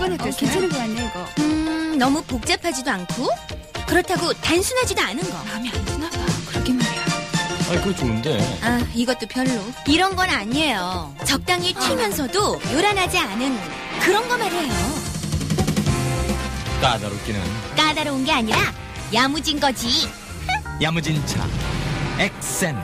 이건 어땠어요? 괜찮은 것 같네 이거. 음, 너무 복잡하지도 않고 그렇다고 단순하지도 않은 거. 마음이 안 드나 봐. 그러게 말이야. 아니 그거 좋은데 아, 이것도 별로. 이런 건 아니에요. 적당히 아. 튀면서도 요란하지 않은 그런 거 말이에요. 까다롭기는 까다로운 게 아니라 야무진 거지. 야무진 차 엑센